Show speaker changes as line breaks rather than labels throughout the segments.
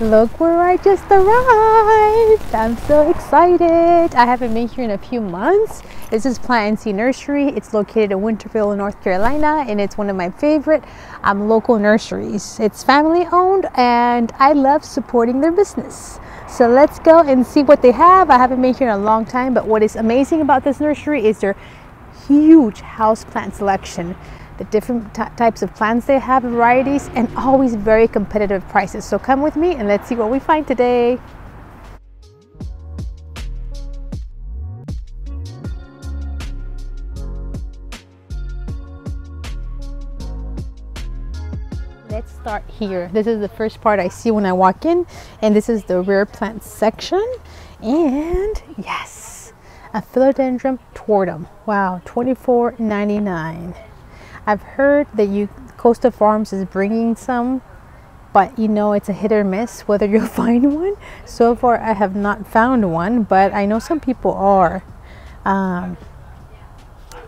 Look where I just arrived. I'm so excited. I haven't been here in a few months. This is Plant and See Nursery. It's located in Winterville, North Carolina, and it's one of my favorite um, local nurseries. It's family owned, and I love supporting their business. So let's go and see what they have. I haven't been here in a long time, but what is amazing about this nursery is their huge house plant selection the different types of plants they have, varieties, and always very competitive prices. So come with me and let's see what we find today. Let's start here. This is the first part I see when I walk in, and this is the rare plants section. And yes, a philodendron tortum. Wow, $24.99. I've heard that you Costa Farms is bringing some, but you know it's a hit or miss whether you'll find one. So far, I have not found one, but I know some people are. Um,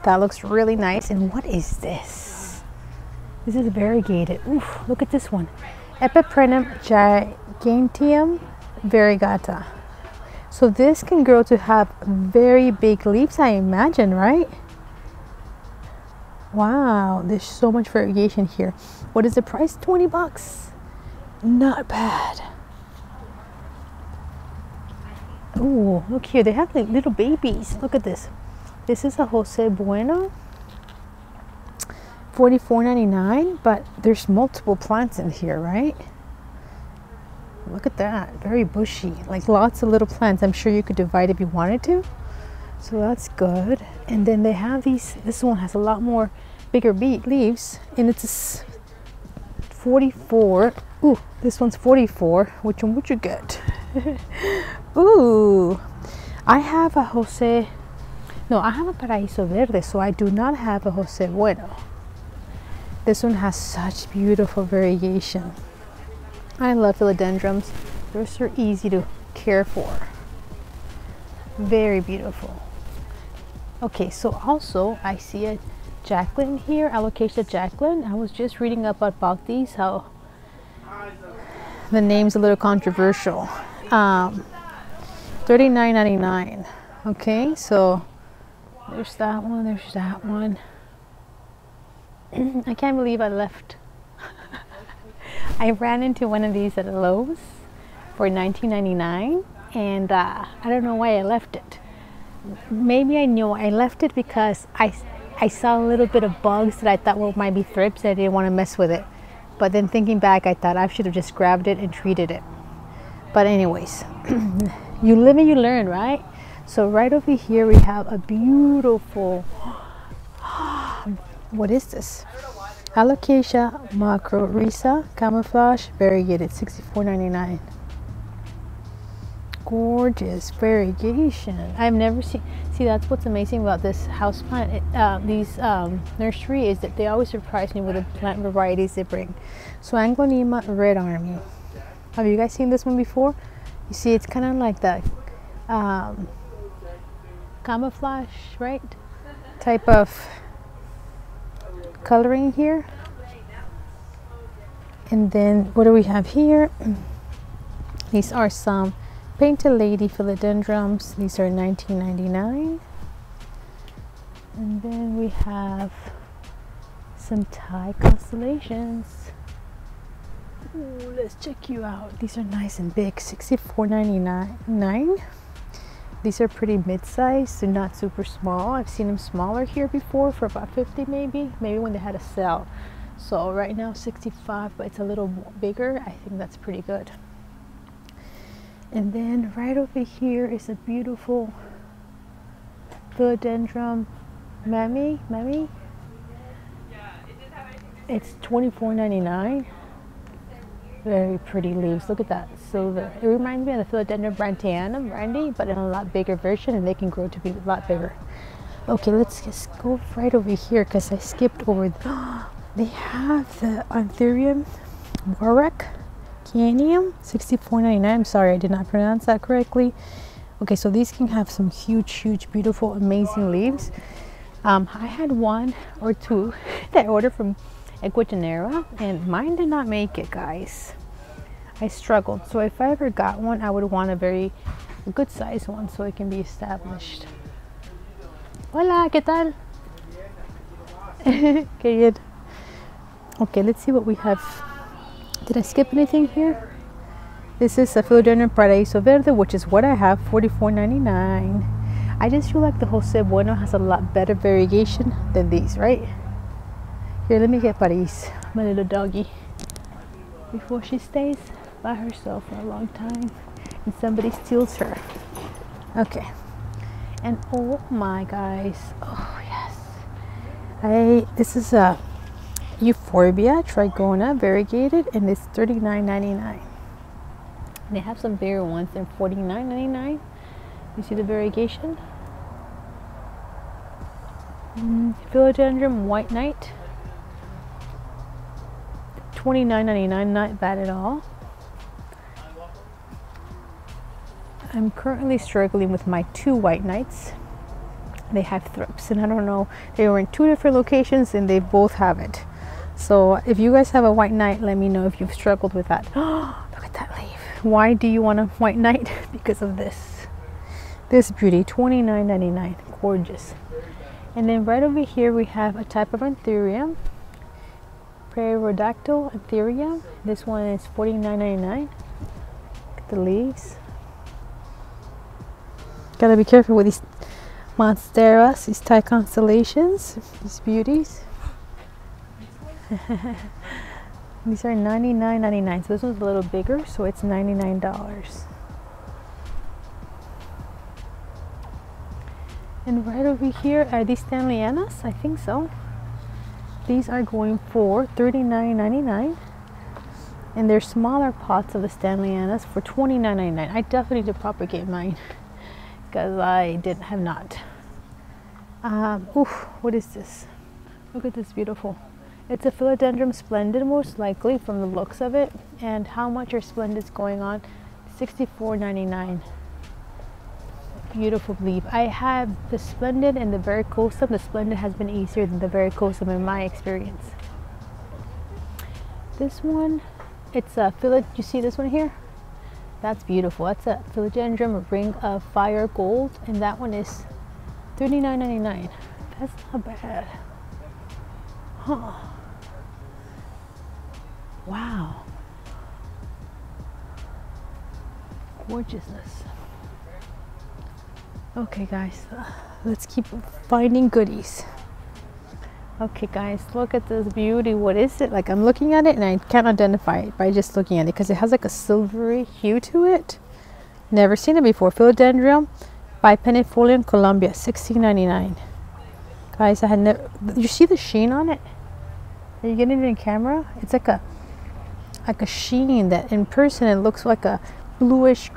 that looks really nice. And what is this? This is variegated. Oof, look at this one. Epipremnum giganteum variegata. So this can grow to have very big leaves, I imagine, right? Wow, there's so much variegation here. What is the price? 20 bucks. Not bad. Oh, look here. They have like little babies. Look at this. This is a Jose Bueno. $44.99, but there's multiple plants in here, right? Look at that. Very bushy. Like lots of little plants. I'm sure you could divide if you wanted to so that's good. And then they have these this one has a lot more bigger beet leaves and it's 44 ooh this one's 44 which one would you get? Ooh. I have a Jose no I have a Paraíso Verde so I do not have a Jose Bueno. This one has such beautiful variegation I love philodendrons they're so easy to care for. Very beautiful Okay, so also I see a Jacklyn here, Alocasia Jacklyn. I was just reading up about these, how the name's a little controversial. Um, $39.99. Okay, so there's that one, there's that one. I can't believe I left. I ran into one of these at Lowe's for $19.99 and uh, I don't know why I left it maybe I knew I left it because I, I saw a little bit of bugs that I thought well, might be thrips and I didn't want to mess with it. But then thinking back, I thought I should have just grabbed it and treated it. But anyways, you live and you learn, right? So right over here we have a beautiful, what is this? Alocasia macrorhiza camouflage variegated, $64.99 gorgeous variegation. I've never seen, see that's what's amazing about this house plant, it, uh, these um, nursery is that they always surprise me with the plant varieties they bring. So Aglaonema Red Army. Have you guys seen this one before? You see it's kind of like that um, camouflage, right? Type of coloring here. And then what do we have here? These are some Painted Lady Philodendrons. These are 19.99. And then we have some Thai constellations. Ooh, let's check you out. These are nice and big, 64.99. These are pretty mid-sized, they're not super small. I've seen them smaller here before for about 50 maybe, maybe when they had a sale. So right now 65, but it's a little bigger. I think that's pretty good. And then right over here is a beautiful philodendron mamei. Mammy? It's $24.99. Very pretty leaves. Look at that silver. It reminds me of the philodendron brandtianum, brandy, but in a lot bigger version, and they can grow to be a lot bigger. Okay, let's just go right over here because I skipped over. they have the Anthurium warwick Canium, 64.99. I'm sorry, I did not pronounce that correctly. Okay, so these can have some huge, huge, beautiful, amazing leaves. Um, I had one or two that I ordered from Ecuagenera, and mine did not make it, guys. I struggled. So if I ever got one, I would want a very good size one so it can be established. Hola, ¿qué tal? Qué. Okay, let's see what we have. Did I skip anything here? This is a Philodendron Paraiso Verde, which is what I have, $44.99. I just feel like the Jose Bueno has a lot better variegation than these, right? Here, let me get Paris, my little doggy, before she stays by herself for a long time and somebody steals her. Okay. And oh my guys, oh yes. I this is a Euphorbia trigona variegated and it's $39.99. They have some bigger ones in $49.99. You see the variegation? Mm, Philodendron White Knight. $29.99, not bad at all. I'm currently struggling with my two white knights. They have thrips, and I don't know, they were in two different locations and they both have it. So if you guys have a white knight, let me know if you've struggled with that. Look at that leaf. Why do you want a white knight? because of this. This beauty, $29.99, gorgeous. And then right over here we have a type of anthurium, Pterodactyl anthurium. This one is $49.99. The leaves. Gotta be careful with these monsteras, these Thai constellations, these beauties. these are $99.99. So this one's a little bigger, so it's $99. And right over here are these Stanleyanas, I think so. These are going for $39.99 and they're smaller pots of the Stanleyanas for $29.99. I definitely need to propagate mine because I did have not. Um, oof, what is this? Look at this beautiful. It's a philodendron splendid, most likely from the looks of it. And how much are splendids going on? $64.99. Beautiful leaf. I have the splendid and the verrucosum. The splendid has been easier than the verrucosum in my experience. This one, it's a philod. You see this one here? That's beautiful. That's a philodendron ring of fire gold, and that one is $39.99. That's not bad. Huh. Wow. Gorgeousness. Okay, guys, let's keep finding goodies. Okay guys, look at this beauty. What is it? Like I'm looking at it and I can't identify it by just looking at it because it has like a silvery hue to it. Never seen it before. Philodendron bipennifolium Colombia, 16.99. Guys, I had never. You see the sheen on it? Are you getting it in camera? It's like a like a sheen that in person it looks like a bluish,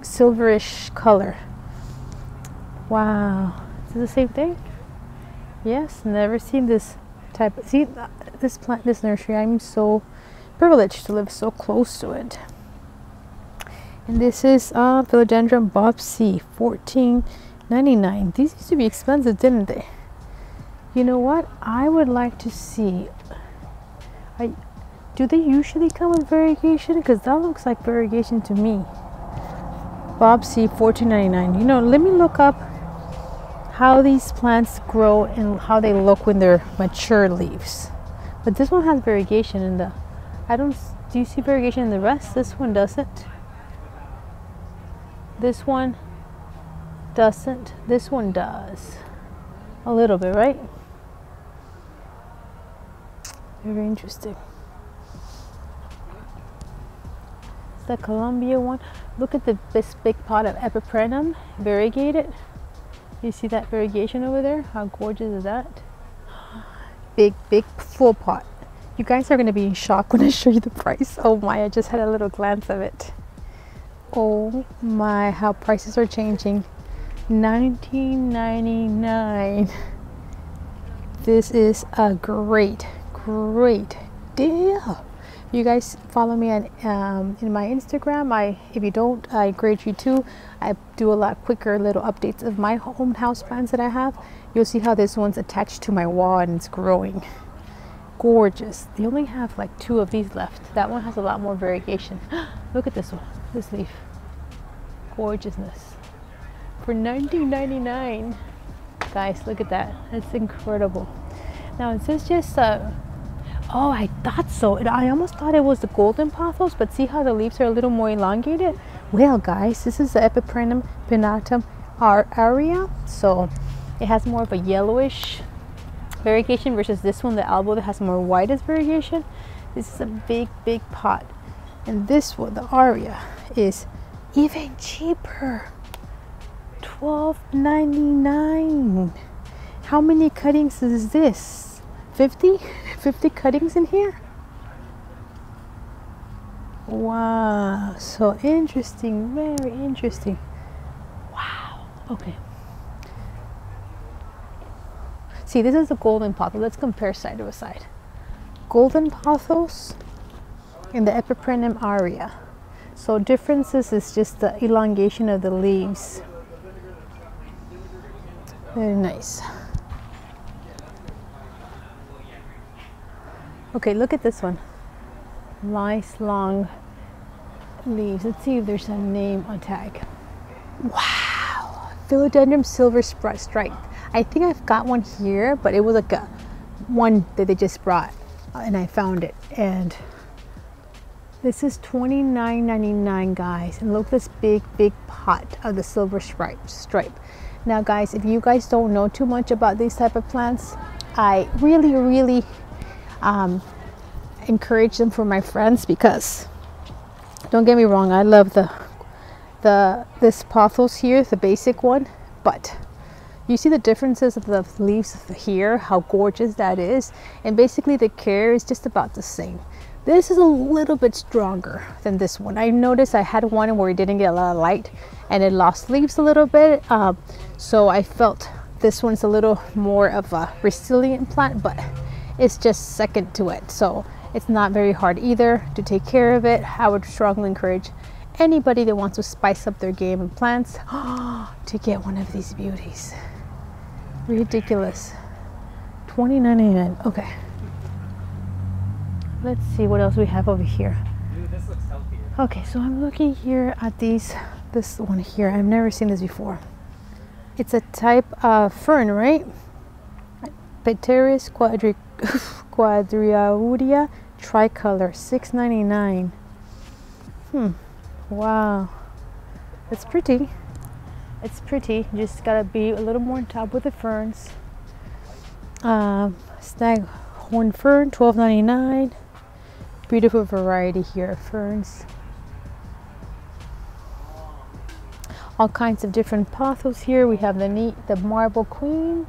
silverish color. Wow, is it the same thing? Yes, never seen this type. See this plant, this nursery. I'm so privileged to live so close to it. And this is uh, Philodendron Bob Cee, 14.99. These used to be expensive, didn't they? You know what? I would like to see. Do they usually come with variegation? Because that looks like variegation to me. Bob Cee, 14.99. You know, let me look up how these plants grow and how they look when they're mature leaves. But this one has variegation in the, I don't, do you see variegation in the rest? This one doesn't. This one doesn't. This one does. A little bit, right? Very interesting. The Colombia one. Look at the, this big pot of Epipremnum variegated. You see that variegation over there? How gorgeous is that? Big, big full pot. You guys are going to be in shock when I show you the price. Oh my, I just had a little glance of it. Oh my, how prices are changing. 19.99. This is a great, great deal you guys follow me on um, in my Instagram. I if you don't, I encourage you to. I do a lot quicker little updates of my home house plants that I have. You'll see how this one's attached to my wall and it's growing. gorgeous. They only have like two of these left. That one has a lot more variegation. Look at this one, this leaf. Gorgeousness. For 19.99. Guys, look at that. That's incredible. Now, is this just a Oh, I thought so. I almost thought it was the golden pothos, but see how the leaves are a little more elongated? Well, guys, this is the Epipremnum pinnatum aurea. So it has more of a yellowish variegation versus this one, the albo, that has more whitest variegation. This is a big, big pot. And this one, the aurea, is even cheaper. $12.99. How many cuttings is this? 50? 50 cuttings in here? Wow, so interesting, very interesting. Wow, okay. See, this is the golden pothos. Let's compare side to side. Golden pothos and the Epipremnum aurea. So differences is just the elongation of the leaves. Very nice. Okay, look at this one. Nice long leaves. Let's see if there's a name on tag. Wow, Philodendron silver stripe. I think I've got one here, but it was like a one that they just brought, uh, and I found it. And this is $29.99, guys. And look at this big, big pot of the silver stripe. stripe. Now, guys, if you guys don't know too much about these type of plants, I really, really um, encourage them for my friends because don't get me wrong I love the the this pothos here the basic one but you see the differences of the leaves here how gorgeous that is and basically the care is just about the same. This is a little bit stronger than this one. I noticed I had one where it didn't get a lot of light and it lost leaves a little bit um, so I felt this one's a little more of a resilient plant but it's just second to it. So it's not very hard either to take care of it. I would strongly encourage anybody that wants to spice up their game and plants to get one of these beauties. Ridiculous. Twenty nine ninety-nine. Okay. Let's see what else we have over here. Okay, so I'm looking here at these this one here. I've never seen this before. It's a type of fern, right? Pteris quadri quadriaudia tricolor, 6.99. Hmm. Wow. It's pretty. It's pretty. Just gotta be a little more on top with the ferns. Um, stag horn fern, 12.99. Beautiful variety here of ferns. All kinds of different pothos here. We have the neat, the marble queen,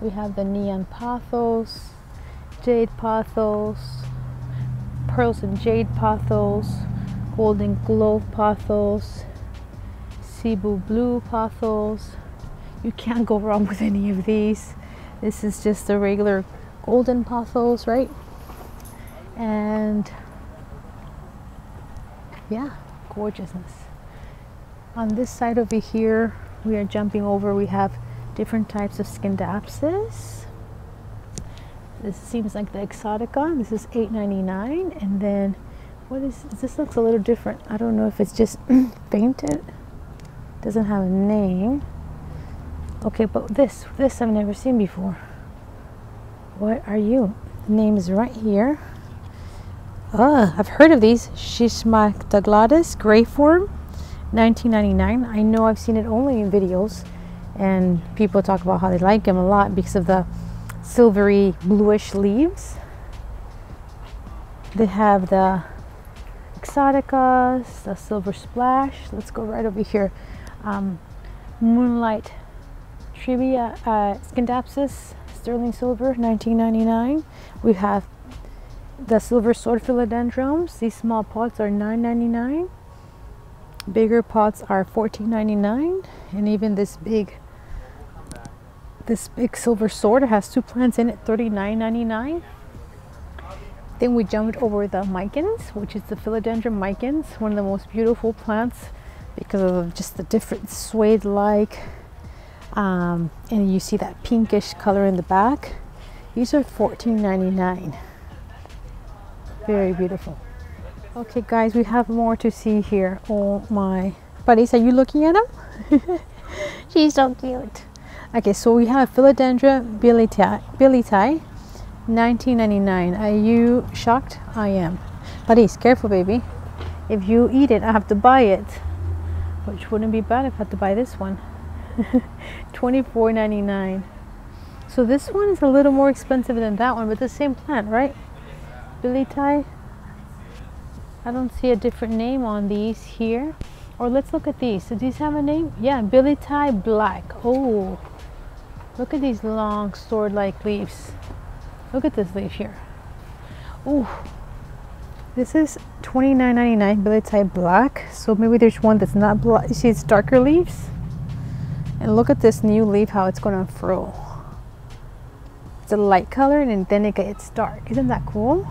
we have the neon pothos, jade pothos, pearls and jade pothos, golden glow pothos, cebu blue pothos. You can't go wrong with any of these. This is just the regular golden pothos, right? And yeah, gorgeousness. On this side over here, we are jumping over, we have different types of scindapsus. This seems like the Exotica. This is $8.99. And then what is this looks a little different. I don't know if it's just painted. Doesn't have a name. Okay, but this this I've never seen before. What are you? The name is right here. Ah, I've heard of these. Schismatoglottis gray form, 19.99. I know I've seen it only in videos and people talk about how they like them a lot because of the silvery bluish leaves. They have the Exoticas, the Silver Splash. Let's go right over here. Um, Moonlight Treubii uh, Sterling Silver, 19.99. We have the Silver Sword Philodendrons. These small pots are 9.99. Bigger pots are 14.99, and even this big this big silver sword. Has two plants in it, $39.99. Then we jumped over the micans, which is the Philodendron micans, one of the most beautiful plants because of just the different suede-like. Um, and you see that pinkish color in the back. These are $14.99. Very beautiful. Okay guys, we have more to see here. Oh my. Buddies, are you looking at them? She's so cute. Okay, so we have Philodendron billeti 19.99. Are you shocked? I am. Buddies, careful baby. If you eat it, I have to buy it. Which wouldn't be bad if I had to buy this one. 24.99. So this one is a little more expensive than that one, but the same plant, right? Billeti. I don't see a different name on these here. Or let's look at these. Do these have a name? Yeah, Billeti Black. Oh, look at these long sword-like leaves. Look at this leaf here. Ooh, this is $29.99 Billeti Black. So maybe there's one that's not black. You see, it's darker leaves. And look at this new leaf, how it's going to unfurl. It's a light color and then it gets dark. Isn't that cool?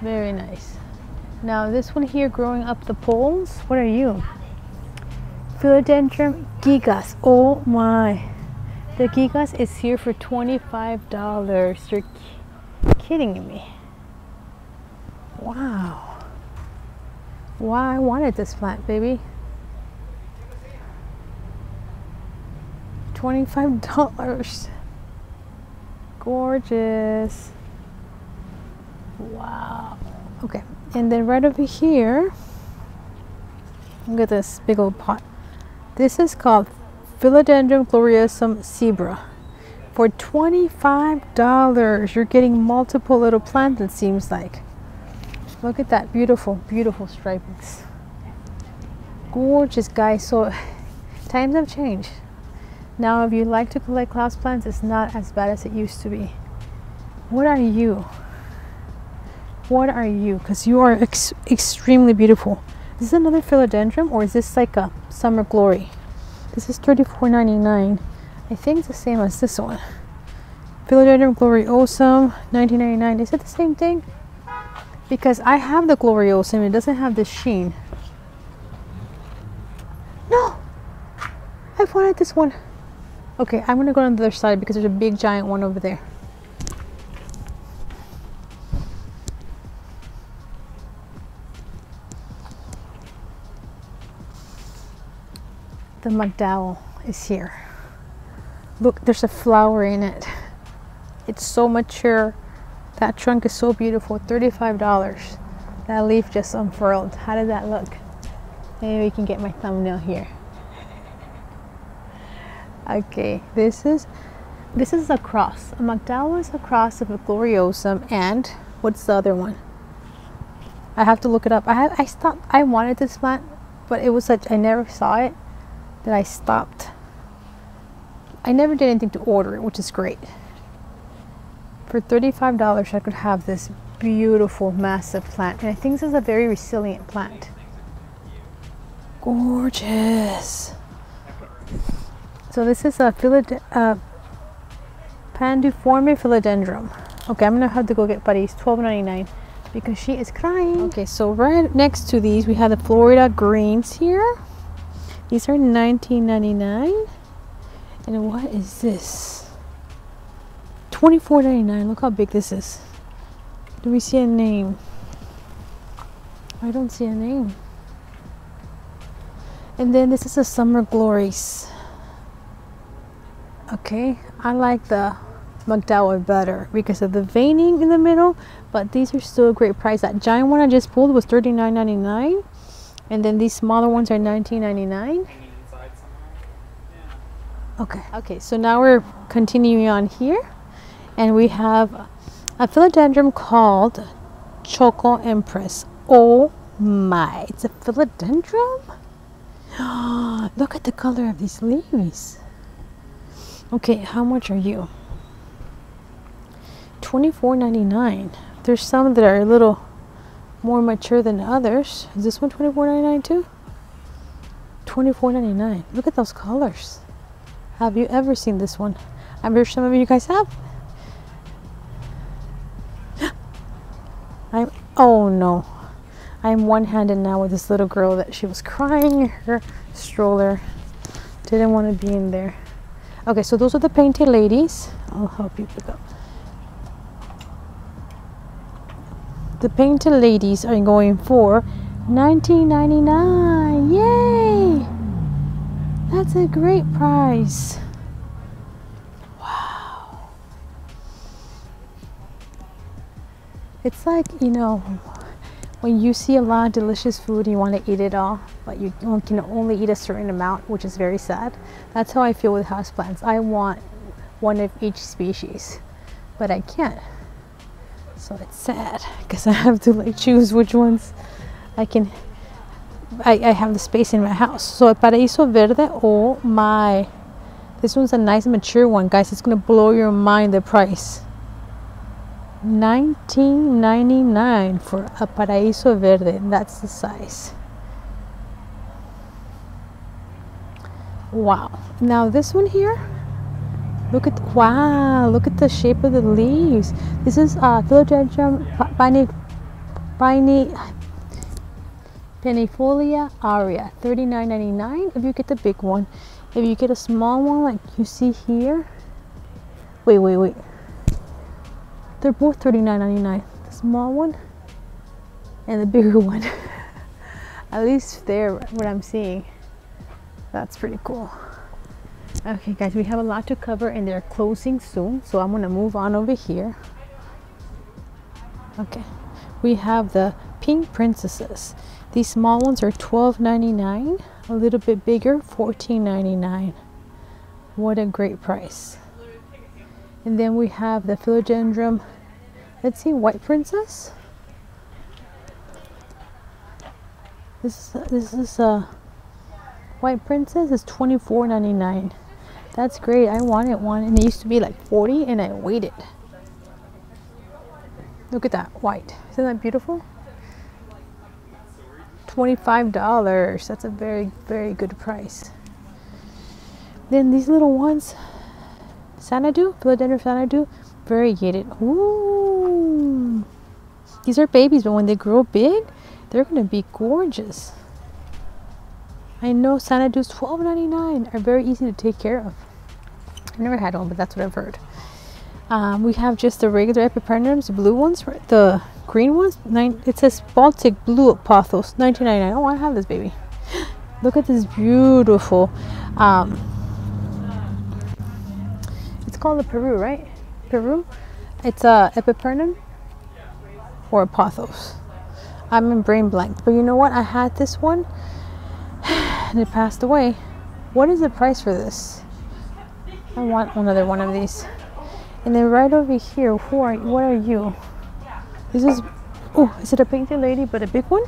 Very nice. Now this one here growing up the poles, what are you? Philodendron gigas. Oh my. The gigas is here for $25. You're kidding me. Wow. Wow, I wanted this plant, baby. $25. Gorgeous. Wow. Okay, and then right over here, look at this big old pot. This is called Philodendron gloriosum zebra. For $25, you're getting multiple little plants, it seems like. Look at that beautiful, beautiful stripings. Gorgeous, guys. So, times have changed. Now, if you like to collect house plants, it's not as bad as it used to be. What are you? What are you? Because you are ex extremely beautiful. Is this another philodendron or is this like a summer glory? This is $34.99. I think it's the same as this one. Philodendron gloriosum, 19.99. Is it the same thing? Because I have the gloriosum, it doesn't have the sheen. No! I've wanted this one. Okay, I'm gonna go on the other side because there's a big giant one over there. The McDowell is here. Look, there's a flower in it. It's so mature. That trunk is so beautiful. $35. That leaf just unfurled. How did that look? Maybe we can get my thumbnail here. Okay, this is this is a cross. A McDowell is a cross of a gloriosum and what's the other one? I have to look it up. I I stopped I wanted this plant, but it was such I never saw it that I stopped. I never did anything to order it, which is great. For $35, I could have this beautiful, massive plant. And I think this is a very resilient plant. Gorgeous. So this is a philod uh, philodendron. Okay, I'm gonna have to go get Buddy's $12.99 because she is crying. Okay, so right next to these, we have the Florida greens here. These are $19.99. And what is this? $24.99. Look how big this is. Do we see a name? I don't see a name. And then this is a Summer Glories. Okay, I like the McDowell better because of the veining in the middle, but these are still a great price. That giant one I just pulled was $39.99 and then these smaller ones are 19.99 okay. Okay so now we're continuing on here. And we have a philodendron called choco empress. Oh my it's a philodendron? Look at the color of these leaves. Okay how much are you? 24.99 there's some that are a little more mature than others. Is this one $24.99 too? $24.99. Look at those colors. Have you ever seen this one? I'm sure some of you guys have. I'm, oh no. I'm one-handed now with this little girl that she was crying her stroller. Didn't want to be in there. Okay, so those are the painted ladies. I'll help you pick up. The painted ladies are going for 19.99. Yay! That's a great price. Wow. It's like, you know, when you see a lot of delicious food, you want to eat it all, but you can only eat a certain amount, which is very sad. That's how I feel with houseplants. I want one of each species, but I can't. So it's sad because I have to like choose which ones I can. I, I have the space in my house. So Paraíso Verde, oh my. This one's a nice mature one, guys. It's gonna blow your mind the price. 19.99 for a Paraíso Verde. That's the size. Wow. Now this one here, look at wow, look at the shape of the leaves. This is uh Philodendron Pine Pine Pennifolia aria, 39.99 if you get the big one. If you get a small one like you see here, wait, wait, wait. They're both $39.99. The small one and the bigger one. At least there, what I'm seeing. That's pretty cool. Okay, guys, we have a lot to cover and they're closing soon. So I'm gonna move on over here. Okay, we have the pink princesses. These small ones are $12.99. A little bit bigger, $14.99. What a great price. And then we have the philodendron Let's see, White Princess. This this is a White Princess is twenty four ninety nine. That's great. I wanted one, and it used to be like forty, and I waited. Look at that white. Isn't that beautiful? Twenty-five dollars. That's a very, very good price. Then these little ones, Xanadu, Philodendron Xanadu, variegated. Ooh. These are babies, but when they grow big, they're going to be gorgeous. I know Xanadu's $12.99 are very easy to take care of. I've never had one, but that's what I've heard. Um, we have just the regular epipremnums, the blue ones, the green ones. Nine, it says Baltic Blue Pothos, 19.99. Oh, I have this baby. Look at this beautiful. Um, it's called the Peru, right? Peru. It's a Epipremnum or a Pothos. I'm in brain blank. But you know what? I had this one and it passed away. What is the price for this? I want another one of these. And then right over here, who are what are you? This is oh, is it a painted lady but a big one?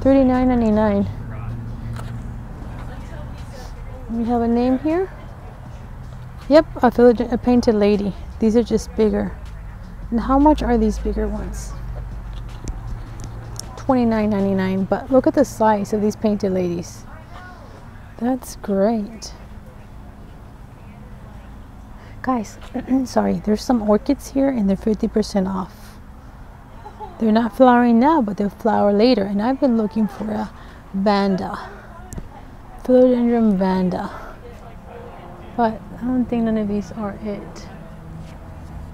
$39.99. We have a name here. Yep, a, a painted lady. These are just bigger. And how much are these bigger ones? $29.99. But look at the size of these painted ladies. That's great. Guys, sorry, there's some orchids here and they're 50% off. They're not flowering now, but they'll flower later. And I've been looking for a Vanda. Philodendron Vanda. But I don't think none of these are it.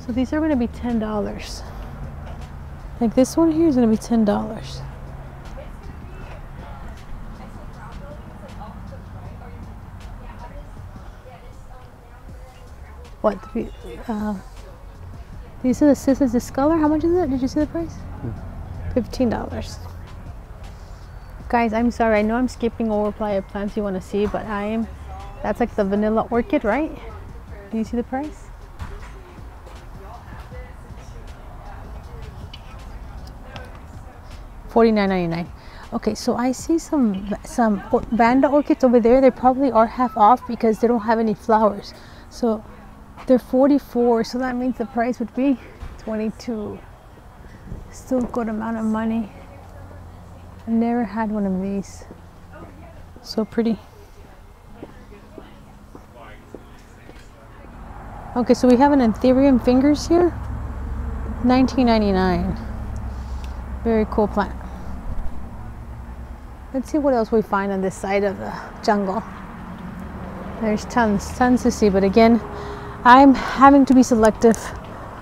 So these are going to be $10. Like this one here is going to be $10. What? Uh, these are the Scissors Discolor. How much is it? Did you see the price? $15. Guys, I'm sorry. I know I'm skipping over playa plants you want to see, but I am that's like the vanilla orchid, right? Do you see the price? Forty-nine ninety-nine. Okay, so I see some some Vanda orchids over there. They probably are half off because they don't have any flowers. So they're 44, so that means the price would be 22. Still a good amount of money. I've never had one of these. So pretty. Okay, so we have an Anthurium fingers here. 1999. Very cool plant. Let's see what else we find on this side of the jungle. There's tons, tons to see, but again, I'm having to be selective.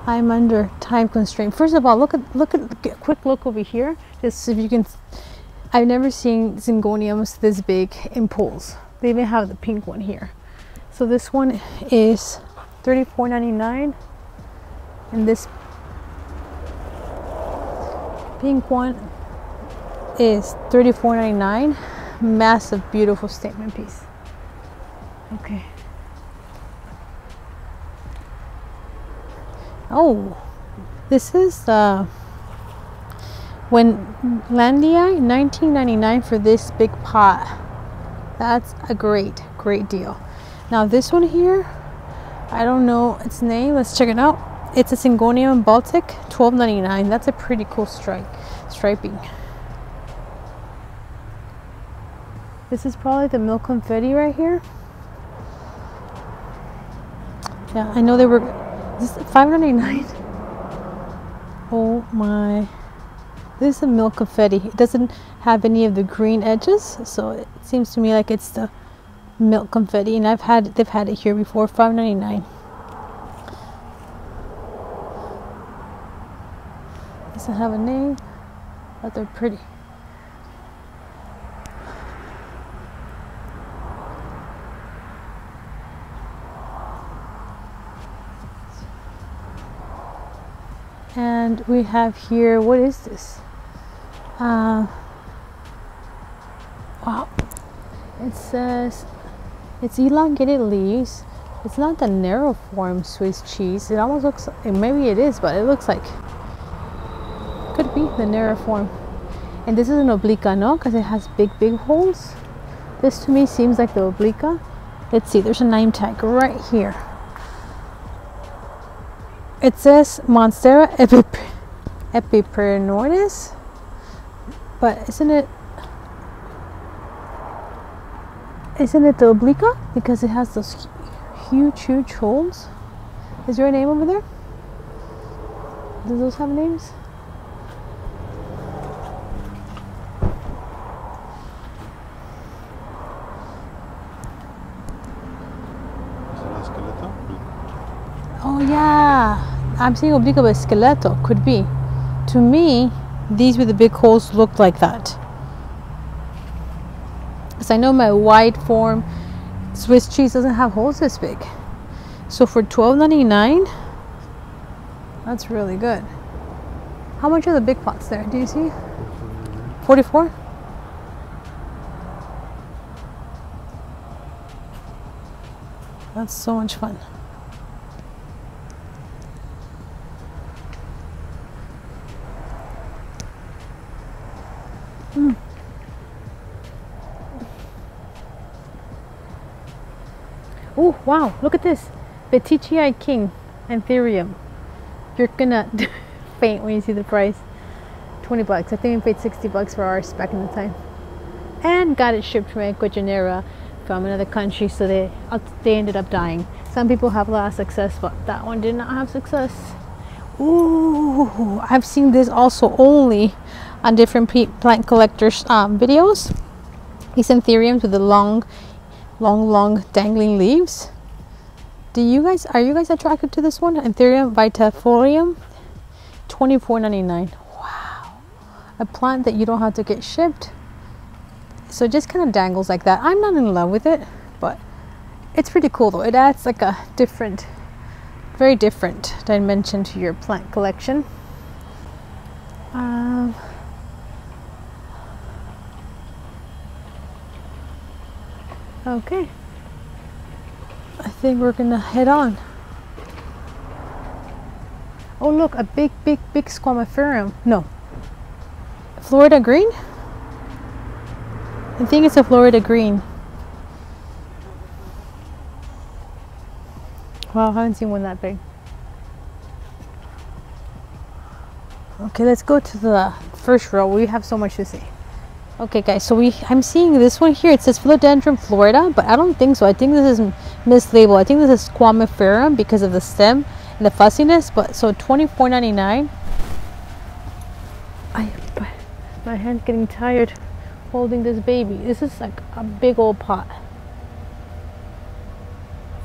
I'm under time constraint. First of all, look at look at a quick look over here. Just if you can. I've never seen syngoniums this big in pools. They even have the pink one here. So this one is $34.99, and this pink one is $34.99. Massive, beautiful statement piece. Okay. Oh, this is uh, when Landia 19.99 for this big pot. That's a great, great deal. Now this one here, I don't know its name. Let's check it out. It's a Syngonium Baltic 12.99. That's a pretty cool stripe, striping. This is probably the milk confetti right here. Yeah, I know they were this is 599. Oh my. This is a milk confetti. It doesn't have any of the green edges, so it seems to me like it's the milk confetti and I've had they've had it here before 5.99 doesn't have a name but they're pretty and we have here what is this? Uh, wow. It says it's elongated leaves. It's not the narrow form swiss cheese. It almost looks maybe it is but it looks like could be the narrow form. And this is an obliqua no? Because it has big big holes. This to me seems like the obliqua let's see there's a name tag right here it says Monstera epip but isn't it isn't it the obliqua because it has those huge huge holes? Is there a name over there? Do those have names? Oh yeah, I'm seeing obliqua but skeleto could be. To me, these with the big holes looked like that. Because I know my wide form Swiss cheese doesn't have holes this big. So for $12.99, that's really good. How much are the big pots there? Do you see? 44? That's so much fun. Oh, wow, look at this. Veitchii King Anthurium. You're gonna faint when you see the price. 20 bucks. I think we paid 60 bucks for ours back in the time. And got it shipped from Ecuador from another country, so they they ended up dying. Some people have a lot of success, but that one did not have success. Ooh, I've seen this also only on different plant collectors um, videos. These anthuriums with the long, long, long dangling leaves. Do you guys, are you guys attracted to this one? Anthurium vitifolium, $24.99. Wow. A plant that you don't have to get shipped. So it just kind of dangles like that. I'm not in love with it, but it's pretty cool though. It adds like a different, very different dimension to your plant collection. Um, Okay. I think we're gonna head on. Oh look, a big, big, big squamiferum. No. Florida green? I think it's a Florida green. Wow, I haven't seen one that big. Okay, let's go to the first row. We have so much to see. Okay guys, so we I'm seeing this one here. It says Philodendron Florida, but I don't think so. I think this is mislabeled. I think this is Squamiferum because of the stem and the fussiness. But so $24.99. I my hand's getting tired holding this baby. This is like a big old pot.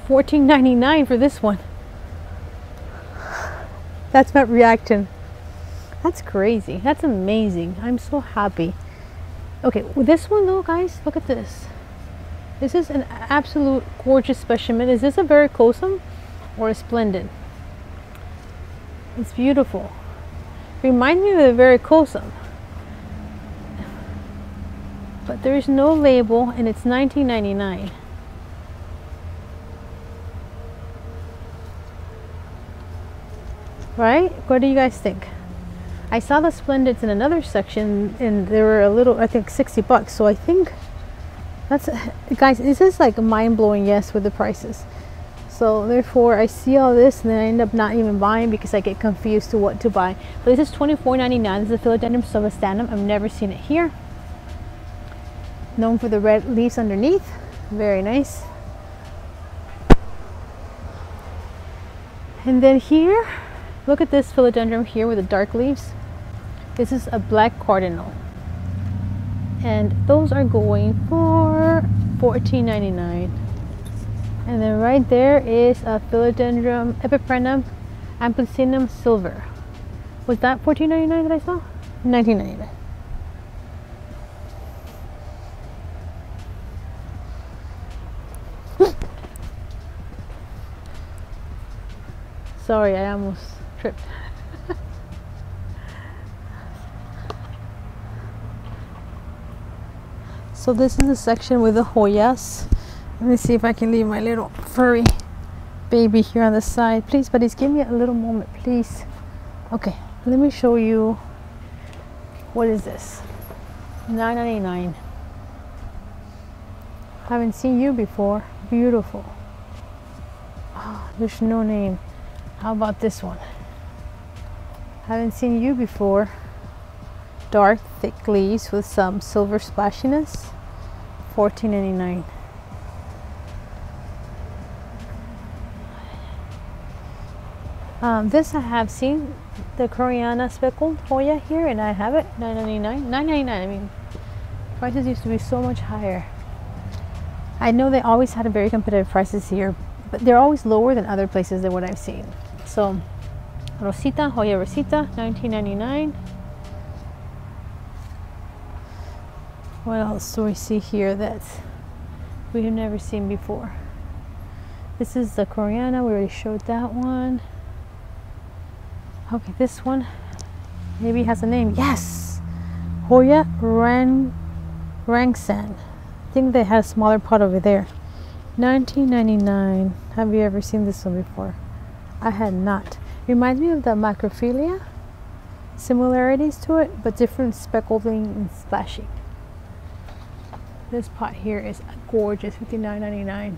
$14.99 for this one. That's not reacting. That's crazy. That's amazing. I'm so happy. Okay, with this one though, guys, look at this. This is an absolute gorgeous specimen. Is this a verrucosum or a splendid? It's beautiful. Remind me of a verrucosum. But there's no label and it's 19.99. Right? What do you guys think? I saw the Splendids in another section and they were a little, I think 60 bucks. So I think that's, guys, this is like mind blowing, yes, with the prices. So therefore I see all this and then I end up not even buying because I get confused to what to buy. But this is $24.99. This is a Philodendron sylvastanum. I've never seen it here. Known for the red leaves underneath. Very nice. And then here, look at this philodendron here with the dark leaves. This is a black cardinal. And those are going for $14.99. And then right there is a philodendron epipremnum amplissimum silver. Was that $14.99 that I saw? $19.99. Sorry, I almost tripped. so this is the section with the Hoyas. Let me see if I can leave my little furry baby here on the side. Please, buddies, give me a little moment, please. Okay, let me show you. What is this? 9.99. Haven't seen you before. Beautiful. Oh, there's no name. How about this one? Haven't seen you before. Dark, thick leaves with some silver splashiness. $14.99. Um, this I have seen the Coriana speckled Hoya here, and I have it $9.99. $9.99. I mean, prices used to be so much higher. I know they always had a very competitive prices here, but they're always lower than other places than what I've seen. So, Rosita, Hoya Rosita, $19.99. What else do we see here that we have never seen before? This is the Coriana, We already showed that one. Okay, this one maybe has a name. Yes, Hoya Ran Rangsan. I think they had a smaller pot over there. 19.99. Have you ever seen this one before? I had not. Reminds me of the macrophylla. Similarities to it, but different speckling and splashing. This pot here is gorgeous, $59.99.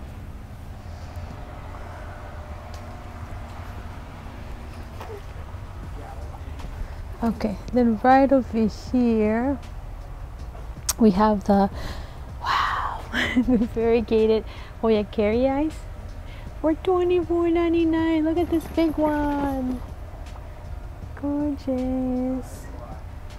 Okay, then right over here we have the wow, the variegated Hoya Kerrii for $24.99. Look at this big one. Gorgeous.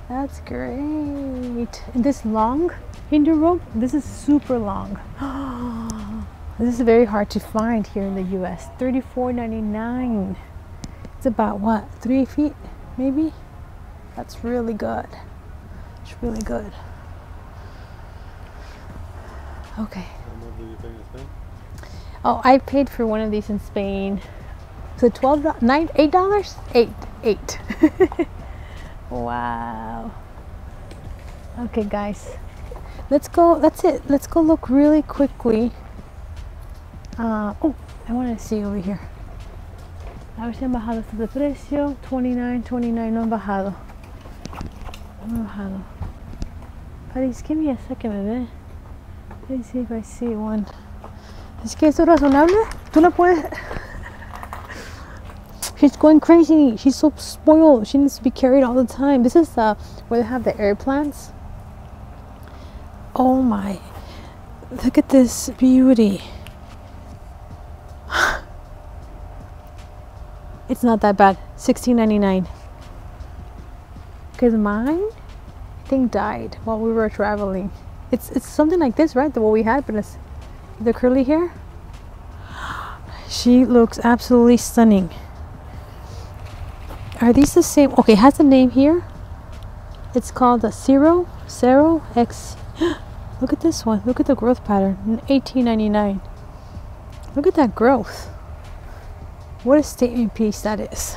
That's great. And this long Hindu rope, this is super long. this is very hard to find here in the US. $34.99. It's about what, three feet maybe? That's really good. It's really good. Okay. Oh, I paid for one of these in Spain. So twelve nine eight dollars? Eight. Eight. wow. Okay guys. Let's go that's it. Let's go look really quickly. Uh, oh, I want to see over here. A ver si han bajado de precio. 29, 29, no han bajado. bajado. Paris, give me a second, bebé. Let's see if I see one. Es que eso es razonable. Tú la puedes. She's going crazy. She's so spoiled. She needs to be carried all the time. This is uh, where they have the air plants. Oh my. Look at this beauty. it's not that bad. Sixteen ninety nine. Cause mine, I think died while we were traveling. It's it's something like this, right? The what we had, but it's the curly hair. She looks absolutely stunning. Are these the same? Okay, has a name here. It's called the Zero, Zero X. Look at this one. Look at the growth pattern. 1899. Look at that growth. What a statement piece that is.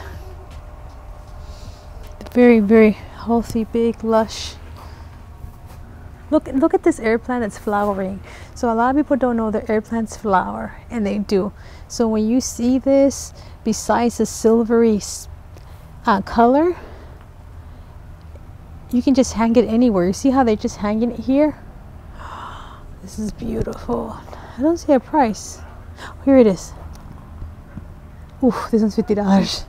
Very, very healthy, big, lush. Look, look at this air plant that's flowering. So a lot of people don't know the air plants flower, and they do. So when you see this, besides the silvery uh, color, you can just hang it anywhere. You see how they're just hanging it here? This is beautiful. I don't see a price. Here it is. Ooh, this one's fifty dollars.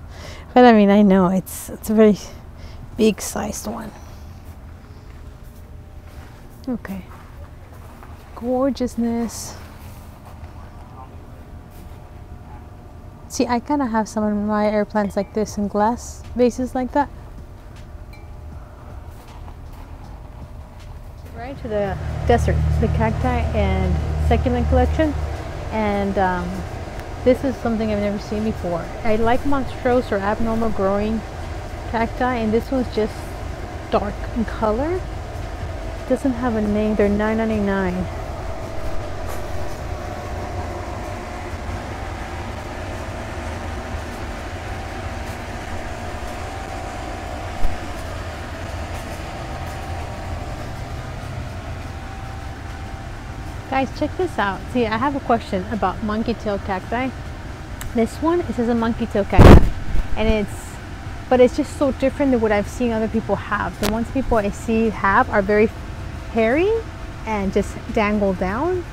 But I mean, I know it's it's a very big sized one. Okay. Gorgeousness. See, I kind of have some of my air plants like this in glass vases like that. Right to the desert, the cacti and succulent collection. And um, this is something I've never seen before. I like monstrose or abnormal growing cacti and this one's just dark in color doesn't have a name. They're 9.99. Guys, check this out. See, I have a question about monkey tail cacti. This one, it says a monkey tail cacti. And it's, but it's just so different than what I've seen other people have. The ones people I see have are very hairy and just dangle down.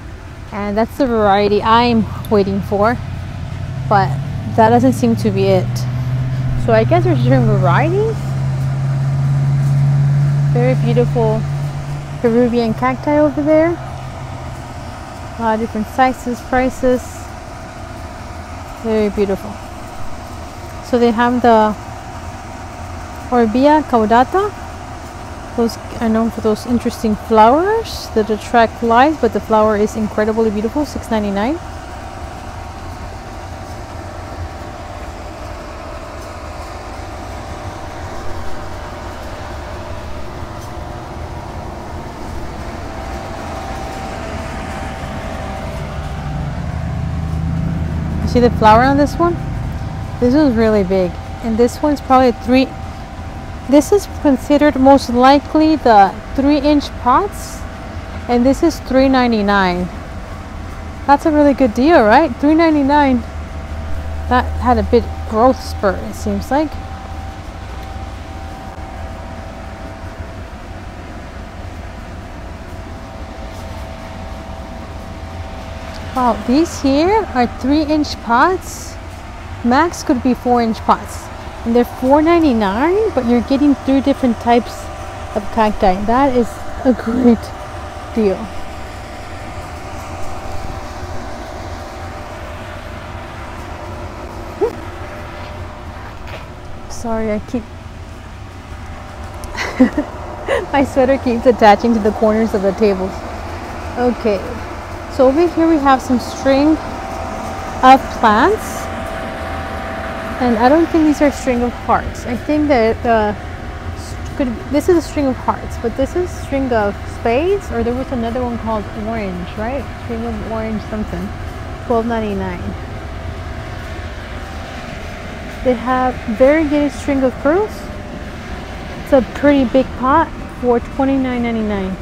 And that's the variety I'm waiting for but that doesn't seem to be it. So I guess there's different varieties. Very beautiful Peruvian cacti over there. A lot of different sizes prices. Very beautiful. So they have the Orbea caudata. Those are known for those interesting flowers that attract light, but the flower is incredibly beautiful, $6.99. see the flower on this one? This is really big. And this one's probably three this is considered most likely the 3 inch pots and this is $3.99. That's a really good deal, right? $3.99. That had a bit growth spurt, it seems like. Wow, these here are 3 inch pots. Max could be 4 inch pots and they're $4.99 but you're getting three different types of cacti. That is a great deal. Sorry I keep my sweater keeps attaching to the corners of the tables. Okay so over here we have some string of plants and I don't think these are string of hearts. I think that uh, could this is a string of hearts, but this is string of spades, or there was another one called orange, right? String of orange something, twelve ninety nine. They have variegated string of pearls. It's a pretty big pot for twenty nine ninety nine.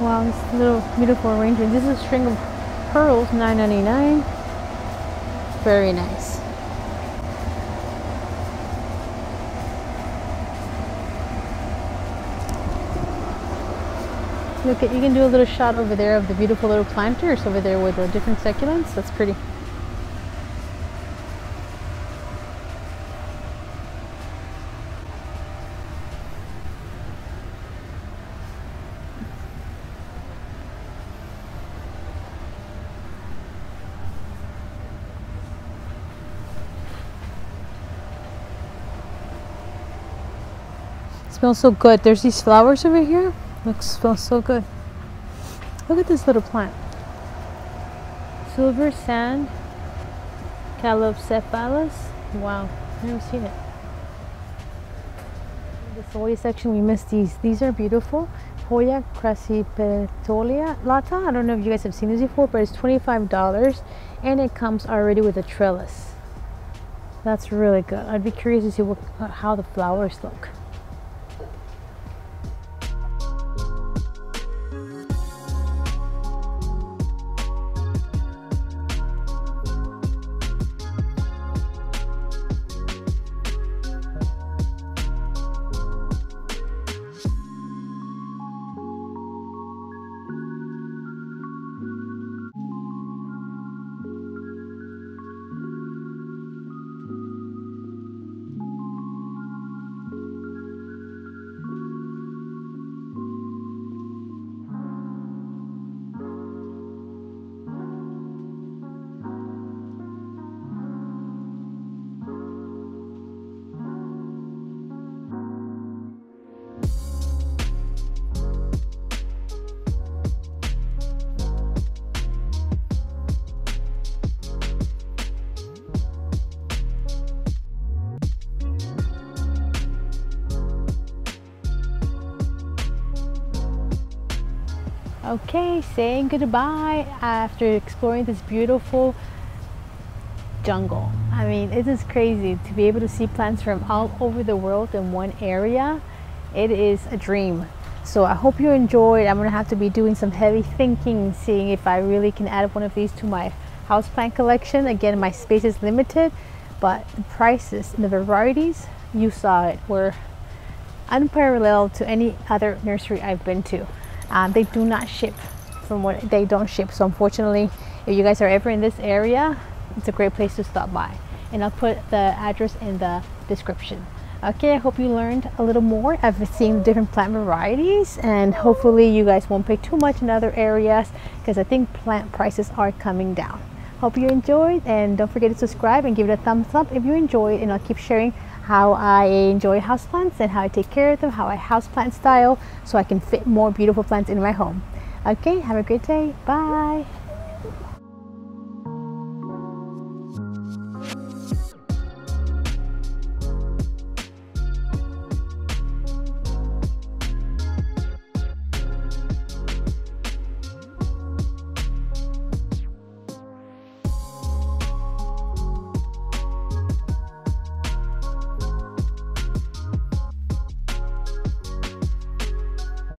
Wow, this little beautiful arrangement. This is a string of pearls, $9.99. Very nice. Look at, you can do a little shot over there of the beautiful little planters over there with the different succulents. That's pretty. Smells so good. There's these flowers over here. Looks smells so good. Look at this little plant. Silver sand Calocephalus. Wow, never seen it. The soy section, we missed these. These are beautiful. Hoya crassipetiolata. I don't know if you guys have seen this before, but it's $25 and it comes already with a trellis. That's really good. I'd be curious to see what, how the flowers look. Saying goodbye after exploring this beautiful jungle. I mean, it is crazy to be able to see plants from all over the world in one area. It is a dream. So I hope you enjoyed. I'm gonna have to be doing some heavy thinking, seeing if I really can add one of these to my houseplant collection. Again, my space is limited, but the prices and the varieties, you saw it, were unparalleled to any other nursery I've been to. Um, they do not ship from what they don't ship. So unfortunately, if you guys are ever in this area, it's a great place to stop by. And I'll put the address in the description. Okay, I hope you learned a little more. I've seen different plant varieties and hopefully you guys won't pay too much in other areas because I think plant prices are coming down. Hope you enjoyed and don't forget to subscribe and give it a thumbs up if you enjoyed and I'll keep sharing how I enjoy houseplants and how I take care of them, how I houseplant style so I can fit more beautiful plants in my home. Okay, have a great day. Bye.